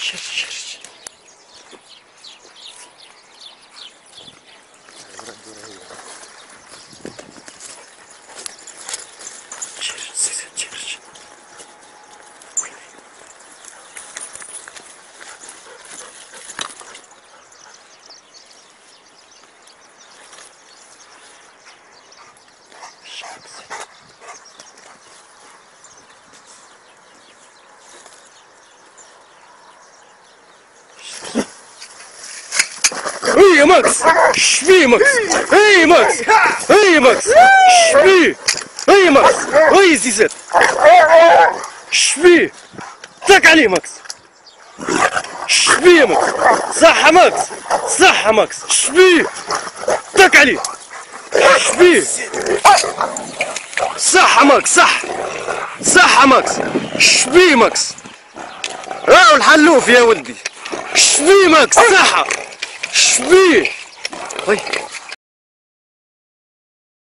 Сейчас, сейчас. اي ماكس شبيه ماكس اي ماكس اي ماكس شبيه اي ماكس اي زيزات شبيه تك عليه ماكس شبيه ماكس صح ماكس صح ماكس شبيه تك عليه شبيه صح ماكس صح صح ماكس شبيه ماكس راهو الحلوف يا ولدي شبيه ماكس صح Schwie! Ui.